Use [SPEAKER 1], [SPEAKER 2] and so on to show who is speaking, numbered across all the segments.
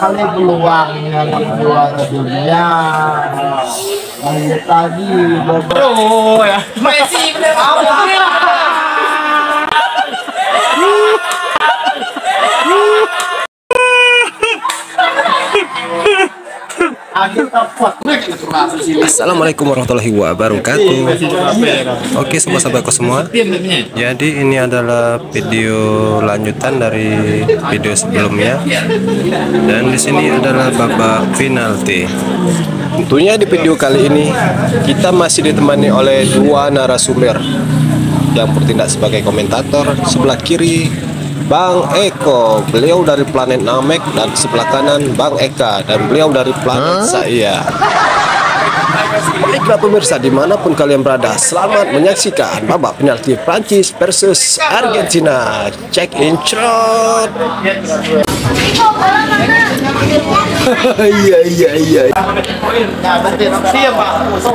[SPEAKER 1] kali peluang yang juara dunia. Lanjut lagi bro ya.
[SPEAKER 2] Messi bener
[SPEAKER 3] Assalamualaikum warahmatullahi wabarakatuh. Oke sobat sahabatku semua. Jadi ini adalah video lanjutan dari video sebelumnya. Dan di sini adalah babak penalti. Tentunya di video kali ini Kita masih ditemani oleh dua narasumber. Yang bertindak sebagai komentator Sebelah kiri Bang Eko, beliau dari planet Namek dan sebelah kanan Bang Eka dan beliau dari planet saya. Baiklah pemirsa di mana pun kalian berada, selamat menyaksikan babak penalti Prancis versus Argentina. Check in shot. Iya iya iya.
[SPEAKER 1] ya berarti siap pak musuh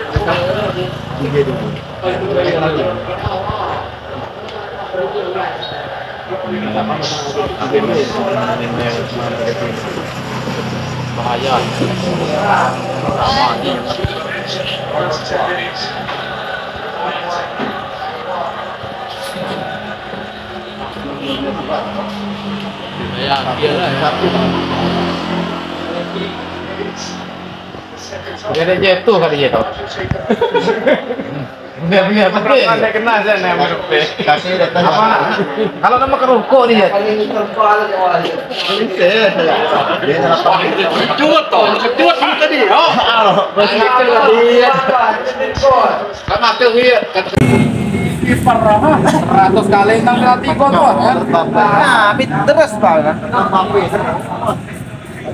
[SPEAKER 4] bahaya ya dia lah
[SPEAKER 2] Dia ada jatuh kali jatuh Enggak punya
[SPEAKER 4] Anda kena saya nama
[SPEAKER 1] kasih datang
[SPEAKER 2] apa kalau nama kerupuk dia
[SPEAKER 1] dia salah
[SPEAKER 4] Kecut toh, kecut tadi. Oh, kan mati
[SPEAKER 2] kiper ratus kali enam berarti gol tuh kan? Nah bit terus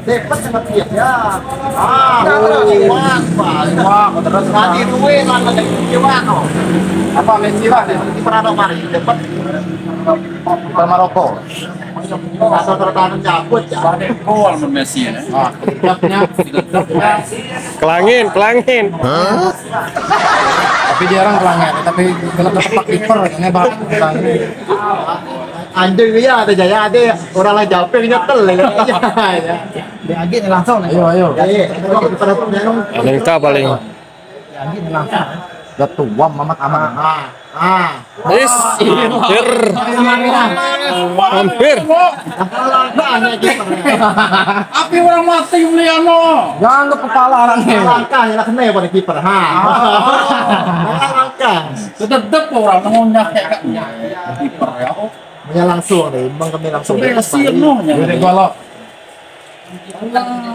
[SPEAKER 1] Dapat sama dia ya. Ah, terus nanti duwe lan gimana?
[SPEAKER 2] apa Messi lah dia
[SPEAKER 1] Di pernah mari dapat
[SPEAKER 2] kiper Maroko
[SPEAKER 1] atau tertanam cabut ya.
[SPEAKER 4] gol Messi ya.
[SPEAKER 2] ah
[SPEAKER 3] Kelangin, kelangin.
[SPEAKER 2] tapi jarang pelanggan tapi kalau kepak kiper ini banget pelanggan
[SPEAKER 1] Anjing ya ada jaya ada orang lain japek nyetel ya.
[SPEAKER 2] dia agi langsung ayo ayo
[SPEAKER 1] Ya, pada penyanyi.
[SPEAKER 3] Paling
[SPEAKER 2] agi langsung udah tua mamat aman
[SPEAKER 1] Ah, ah.
[SPEAKER 3] Hampir, hampir.
[SPEAKER 2] api orang mati Mulyano jangan ke kepala orangnya
[SPEAKER 1] Langkah ya kena ya pada kiper. Ha. Langkah.
[SPEAKER 2] tetep orang nengunya kayak kiper ya
[SPEAKER 1] Punya langsung nih, bang kami langsung.
[SPEAKER 2] Messi no jadi golok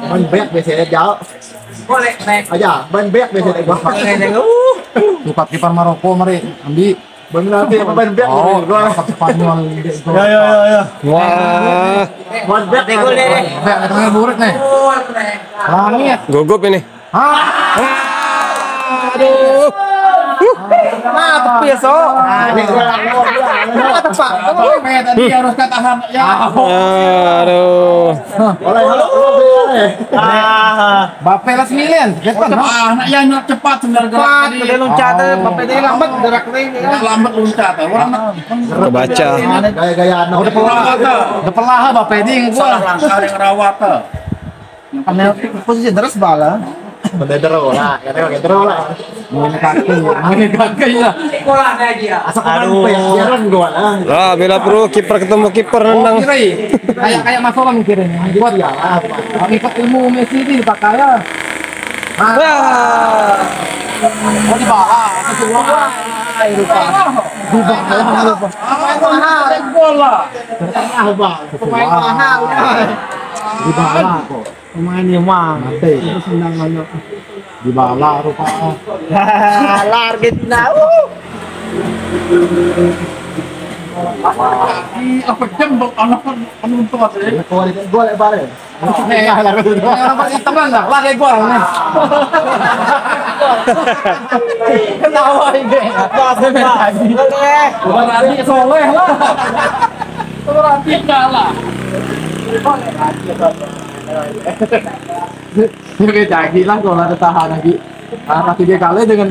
[SPEAKER 1] Ban bek biasanya jauh.
[SPEAKER 2] Boleh naik
[SPEAKER 1] Aja, ban bek biasanya gua.
[SPEAKER 2] buka kiper Maroko mari. Ambil
[SPEAKER 1] Ban nanti apa ban bek.
[SPEAKER 2] Oh
[SPEAKER 1] gua.
[SPEAKER 2] kiper Spanyol
[SPEAKER 1] Ya ya ya ya.
[SPEAKER 3] Wah,
[SPEAKER 1] Ban bek. Gol nih.
[SPEAKER 2] Bek, ketengah burik nih. Langit
[SPEAKER 3] gugup ini.
[SPEAKER 2] hah?
[SPEAKER 3] Aduh.
[SPEAKER 2] nah tepi ya so Nah, tadi harus katahan ya.
[SPEAKER 3] Aduh.
[SPEAKER 1] Oleh oleh. Ah.
[SPEAKER 2] Bape lah sembilan cepat anak yang cepat sebenarnya cepat dia loncat Bape dia lambat gerak ini lambat loncat orang
[SPEAKER 3] Kebaca.
[SPEAKER 1] Gaya-gaya anak.
[SPEAKER 2] udah pelaha tuh udah Bape dia yang gua
[SPEAKER 4] langkah yang rawat
[SPEAKER 2] karena posisi terus bala
[SPEAKER 1] Mendedero lah, ya mendedero lah.
[SPEAKER 2] Main kaki, main kaki ya.
[SPEAKER 1] Asal jalan gua lah.
[SPEAKER 3] Lah, bila perlu kiper ketemu kiper
[SPEAKER 2] Oh,
[SPEAKER 3] nendang.
[SPEAKER 2] kira kayak kayak masalah mikirnya. Buat ya, ngikut ilmu Messi ini dipakai ya.
[SPEAKER 3] Wah.
[SPEAKER 2] Dibahas, itu lupa. Dibahas, lupa. Pemain mahal, bola.
[SPEAKER 1] Bang.
[SPEAKER 2] Pemain mahal, kok. Pemain yang mah, mati. Terus senang banyak. Dibala rupa.
[SPEAKER 1] Lah Argentina.
[SPEAKER 4] apa jam anak penonton aja
[SPEAKER 1] Kualitas gol ya bare. Eh, lah itu. Lah gol nih. Ketawa ini. Bagus lagi.
[SPEAKER 4] berarti soleh lah berarti kalah
[SPEAKER 1] Kayak jagi lah kalau ada tahan lagi. Dia kalah dengan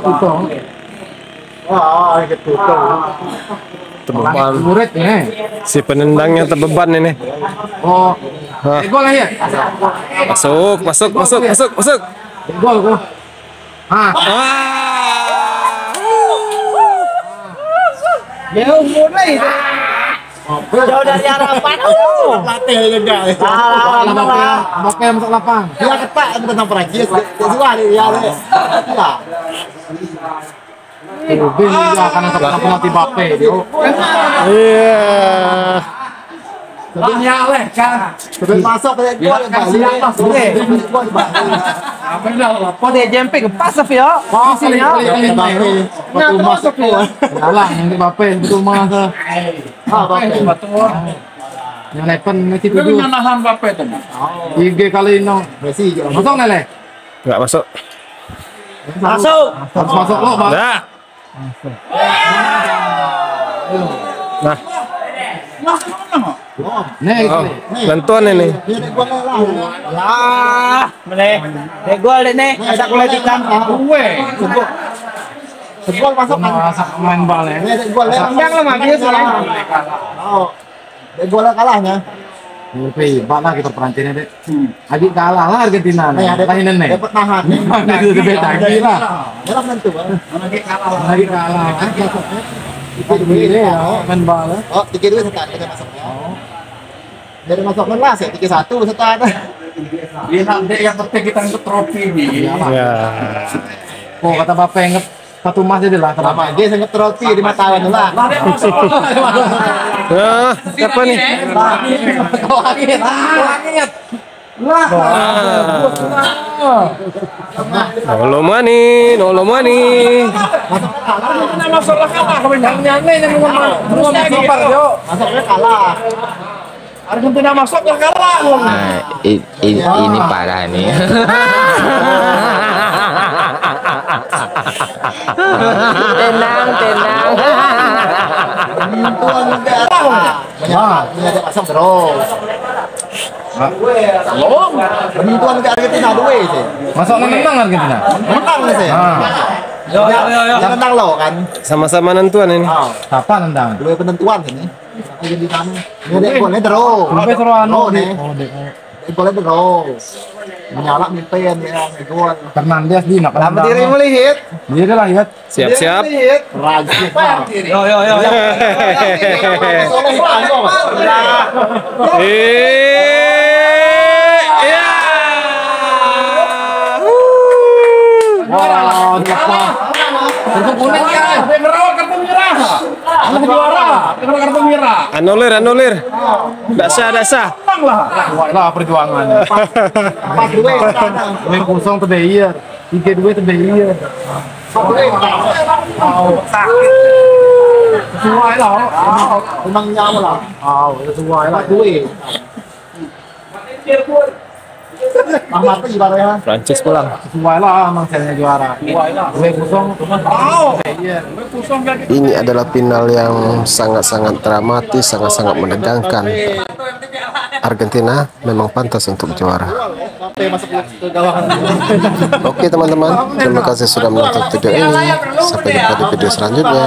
[SPEAKER 1] itu. Wah, gitu tuh. Nih.
[SPEAKER 5] Si penendangnya terbeban ini.
[SPEAKER 1] Oh,
[SPEAKER 5] Hah.
[SPEAKER 1] gol ya.
[SPEAKER 5] Masuk, masuk, masuk, masuk, masuk.
[SPEAKER 1] Gol gol. Ah,
[SPEAKER 5] Ah.
[SPEAKER 1] dia mulai. Jauh dari harapan. Latih juga. Salah, salah. Bokeh masuk lapang. Dia ketak tentang Perancis. Dia suka dia ya. Iya. Rubin dia akan angkat penalti Bape.
[SPEAKER 5] Iya.
[SPEAKER 4] Dunia leh kan
[SPEAKER 1] Sebelum masuk ke gol
[SPEAKER 4] kasih atas, boleh. apa dah
[SPEAKER 6] Kok dia jemping pas ya?
[SPEAKER 1] Waktu masuk ya. Salah yang di Bape betul masa. Ah Bape. Yang lepen
[SPEAKER 4] itu
[SPEAKER 1] tujuh.
[SPEAKER 4] nahan bapak itu
[SPEAKER 1] IG kali ini Messi masuk lele.
[SPEAKER 5] Enggak masuk.
[SPEAKER 6] Masuk.
[SPEAKER 1] Harus masuk lo, Bang.
[SPEAKER 5] Enggak. Nah,
[SPEAKER 1] Nih,
[SPEAKER 5] oh, bantuan ini.
[SPEAKER 6] Lah, meneh. Dek gol dek nih. Masa kulit hitam.
[SPEAKER 4] gue
[SPEAKER 1] Gol masuk masuk main bal ya. Nih, gol ya.
[SPEAKER 6] Ya.
[SPEAKER 1] Oh. Gol kalahnya. Tapi bala kita Perancis deh. Lagi kalah lah Argentina. Nih, ada ini nih. Dapat nahan. Itu udah beda gila. Dalam tentu. Lagi kalah. Lagi kalah. Itu dulu ya, main bal. Oh, tiga dua setan kita masuknya. Dari masuk lah, saya tiga satu setan.
[SPEAKER 4] lihat deh yang penting kita ngikut trofi nih
[SPEAKER 5] Ya.
[SPEAKER 1] Oh, kata Bapak inget satu emas jadi lah. Sama dia sangat trofi di mata tahun lah.
[SPEAKER 5] Nah, siapa nih?
[SPEAKER 1] Langit, langit.
[SPEAKER 5] Nolo mani, nolo mani.
[SPEAKER 4] Kita masalah kalah yang ngomong
[SPEAKER 1] Masuknya kalah.
[SPEAKER 4] Argentina masuk lah kalah
[SPEAKER 7] Nah, i- i- ini parah nih.
[SPEAKER 6] Tenang, tenang.
[SPEAKER 1] Tuan negara. Banyak banyak masuk terus. Penentuan ke Argentina dua sih.
[SPEAKER 2] Masuk menang Argentina.
[SPEAKER 1] Menang sih.
[SPEAKER 6] Yo yo yo yo.
[SPEAKER 1] Yang menang lo kan.
[SPEAKER 5] Sama-sama nentuan ini.
[SPEAKER 1] Oh,
[SPEAKER 2] Siapa nendang?
[SPEAKER 1] dua penentuan sini. Ini ada golnya terus.
[SPEAKER 2] Sampai suruh anu
[SPEAKER 1] Oh, nih.
[SPEAKER 2] Oh, dek.
[SPEAKER 1] Golnya terus. Menyala mimpin ya, gol.
[SPEAKER 2] Fernandes di nak.
[SPEAKER 1] Lama diri melihat.
[SPEAKER 2] Dia dah lihat.
[SPEAKER 5] Siap-siap.
[SPEAKER 1] Rajin.
[SPEAKER 6] Yo yo yo.
[SPEAKER 5] Eh, ya.
[SPEAKER 1] Wah,
[SPEAKER 4] ya anak juara yang kartu merah
[SPEAKER 5] Anulir, anulir. Tidak sah, tidak sah.
[SPEAKER 4] menang lah
[SPEAKER 2] Wah, lah perjuangan.
[SPEAKER 1] Empat dua.
[SPEAKER 2] Dua kosong tuh iya. Tiga dua tuh iya.
[SPEAKER 1] Sesuai lah. Memang nyawa lah. Oh, sesuai lah. Dua. Tuh gimana ya?
[SPEAKER 5] Prancis pulang.
[SPEAKER 2] Sesuai lah emang saya juara. Kosong.
[SPEAKER 5] Ini adalah final yang sangat-sangat dramatis, sangat-sangat menegangkan. Argentina memang pantas untuk juara. Oke teman-teman, terima kasih sudah menonton video ini. Sampai jumpa di video selanjutnya.